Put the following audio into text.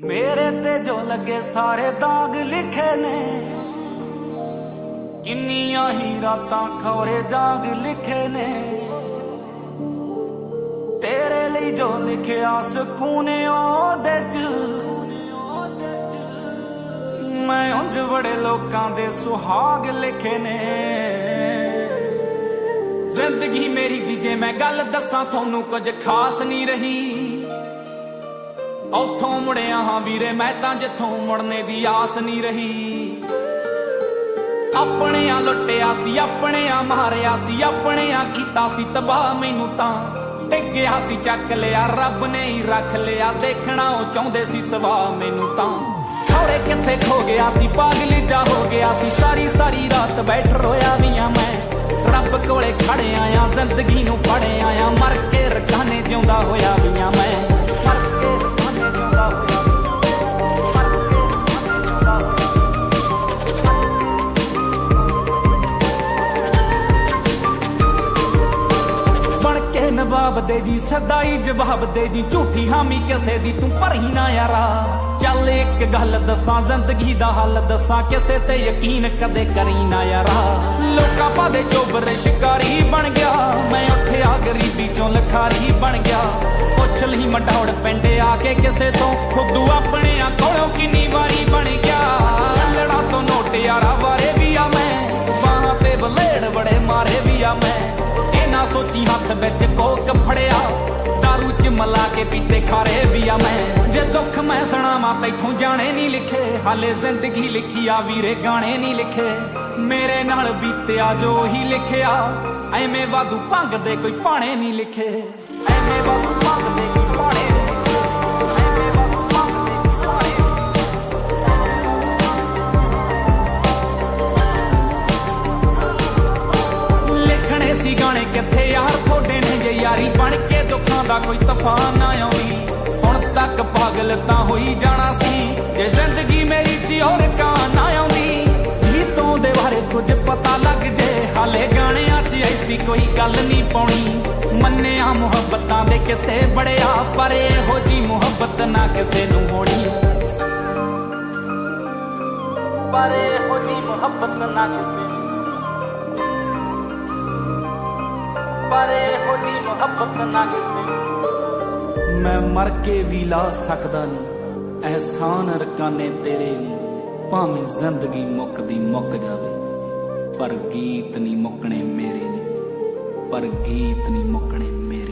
ਮੇਰੇ ਤੇ ਜੋ ਲੱਗੇ ਸਾਰੇ ਦਾਗ ਲਿਖੇ ਨੇ। ਕਿੰਨੀਆਂ ਹੀ ਰਾਤਾਂ ਖੌਰੇ ਜਾਗ ਲਿਖੇ ਨੇ। ਤੇਰੇ ਲਈ ਜੋ ਲਿਖਿਆ ਸਕੂਨ ਉਹਦੇ ਚ। ਮੈਂ ਉਂਝ ਬੜੇ ਲੋਕਾਂ ਦੇ ਸੁਹਾਗ ਲਿਖੇ ਨੇ। ਜ਼ਿੰਦਗੀ ਮੇਰੀ ਦੀ ਜੇ ਮੈਂ ਗੱਲ ਦੱਸਾਂ, ਤੁਹਾਨੂੰ ਕੁਝ ਖਾਸ ਨਹੀਂ ਰਹੀ। ਉੱਥੋਂ ਮੁੜਿਆ ਹਾਂ ਵੀਰੇ, ਮੈਂ ਤਾਂ ਜਿੱਥੋਂ ਮੁੜਨੇ ਦੀ ਆਸ ਨਹੀਂ ਰਹੀ। ਆਪਣੇ ਆ ਲੁੱਟਿਆ ਸੀ ਆਪਣੇ ਆ ਮਾਰਿਆ ਸੀ, ਆਪਣਿਆਂ ਕੀਤਾ ਸੀ ਤਬਾਹ। ਮੈਨੂੰ ਤਾਂ ਡਿੱਗਿਆ ਸੀ, ਚੱਕ ਲਿਆ, ਰੱਬ ਨੇ ਹੀ ਰੱਖ ਲਿਆ। ਦੇਖਣਾ ਉਹ ਚਾਹੁੰਦੇ ਸੀ ਸਵਾ ਮੈਨੂੰ ਤਾਂ ਖੌਰੇ ਕਿੱਥੇ ਖੋ ਗਿਆ ਸੀ ਪਾਗਲ ਜਾ ਹੋ ਗਿਆ ਸੀ। ਸਾਰੀ ਸਾਰੀ ਰਾਤ ਬੈਠ ਰੋਇਆ ਵੀਆਂ ਮੈਂ। ਰੱਬ ਕੋਲੇ ਖੜੇ ਆਇਆ ਜ਼ਿੰਦਗੀ ਨੂੰ ਪੜੇ ਆਇਆ ਮਰ ਕੇ ਰਖਾਨੇ ਜਿਉਂਦਾ ਹੋਇਆ ਵੀਆਂ ਜਵਾਬ ਦੇ ਜੀ, ਸਦਾਈ ਜਵਾਬ ਦੇ ਜੀ। ਝੂਠੀ ਹਾਮੀ ਕਿਸੇ ਦੀ, ਤੂੰ ਭਰੀ ਨਾ ਯਾਰਾ। ਚੱਲ ਇੱਕ ਗੱਲ ਦੱਸਾਂ, ਜ਼ਿੰਦਗੀ ਦਾ ਹੱਲ ਦੱਸਾਂ, ਕਿਸੇ ਤੇ ਯਕੀਨ ਕਦੇ ਕਰੀ ਨਾ ਯਾਰਾ। ਲੋਕਾਂ ਪਾਦੇ ਚੋਬਰ ਸ਼ਿਕਾਰੀ ਬਣ ਗਿਆ। ਮੈਂ ਉੱਠਿਆ ਗਰੀਬੀ ਚੋਂ ਲਖਾਰੀ ਬਣ ਗਿਆ। ਪੁੱਛ ਲਈ ਮਟੌੜ ਪਿੰਡ ਆ ਕੇ ਕਿਸੇ ਤੋਂ। ਖੁੱਦੂ ਆਪਣਿਆਂ ਕੋਲੋਂ ਕਿੰਨੀ ਵਾਰੀ ਬਣ ਗਿਆ। ਲੜਾ ਤੋਂ ਨੋਟ ਯਾਰਾ, ਵਾਰੇ ਵੀ ਆ ਮੈਂ। ਬਾਹਾਂ ਤੇ ਬਲੇਡ ਬੜੇ ਮਾਰੇ ਵੀ ਆ ਮੈਂ। ਸੋਚੀ ਹੱਥ ਵਿੱਚ ਕੋਕ ਫੜਿਆ। ਦਾਰੂ ਚ ਮਲਾ ਕੇ ਪੀਤੇ ਖਾਰੇ ਵੀ ਆ ਮੈਂ। ਜੇ ਦੁੱਖ ਮੈਂ ਸੁਣਾਵਾਂ, ਤੈਥੋਂ ਜਾਣੇ ਨਹੀਂ ਲਿਖੇ। ਹਾਲੇ ਜ਼ਿੰਦਗੀ ਲਿਖੀ ਆ ਵੀਰੇ, ਗਾਣੇ ਨਹੀਂ ਲਿਖੇ। ਮੇਰੇ ਨਾਲ ਬੀਤਿਆ ਜੋ ਹੀ ਲਿਖਿਆ। ਐਵੇਂ ਵਾਧੂ ਭੰਗ ਦੇ ਕੋਈ ਪਾਣੇ ਨਹੀਂ ਲਿਖੇ। ਐਵੇਂ ਵਾਧੂ ਕਿੱਥੇ ਯਾਰ? ਥੋੜੇ ਨੇ ਜੇ ਯਾਰੀ ਬਣ ਕੇ ਦੁੱਖਾਂ ਦਾ ਕੋਈ ਤੂਫਾਨ ਨਾ ਆਉਂਦੀ ਹੁਣ ਤੱਕ ਪਾਗਲ ਤਾਂ ਹੋਈ ਜਾਣਾ ਸੀ। ਜੇ ਜ਼ਿੰਦਗੀ ਮੇਰੀ ਚ ਹੋਰ ਕਾਂ ਨਾ ਆਉਂਦੀ। ਗੀਤੋਂ ਦੇ ਬਾਰੇ ਕੁਝ ਪਤਾ ਲੱਗ ਜੇ। ਹਾਲੇ ਗਾਣਿਆਂ 'ਚ ਐਸੀ ਕੋਈ ਗੱਲ ਨਹੀਂ ਪਾਉਣੀ। ਮੰਨਿਆ ਮੁਹੱਬਤਾਂ ਦੇ ਕਿਸੇ ਬੜਿਆ, ਪਰ ਇਹੋ ਜੀ ਮੁਹੱਬਤ ਨਾ ਕਿਸੇ ਨੂੰ ਹੋਣੀ। ਪਰ ਇਹੋ ਜੀ ਮੁਹੱਬਤ ਨਾ ਕਿਸੇ ਮੁਹੱਬਤ ਨਾ ਕਿਸੇ ਮੈਂ ਮਰ ਕੇ ਵੀ ਲਾ ਸਕਦਾ ਨਹੀਂ। ਅਹਿਸਾਨ ਰਕਾਨੇ ਤੇਰੇ ਨਹੀਂ ਭਾਵੇਂ ਜ਼ਿੰਦਗੀ ਮੁੱਕਦੀ ਮੁੱਕ ਜਾਵੇ, ਪਰ ਗੀਤ ਨਹੀਂ ਮੁੱਕਣੇ ਮੇਰੇ ਨਹੀਂ ਪਰ ਗੀਤ ਨਹੀਂ ਮੁੱਕਣੇ ਮੇਰੇ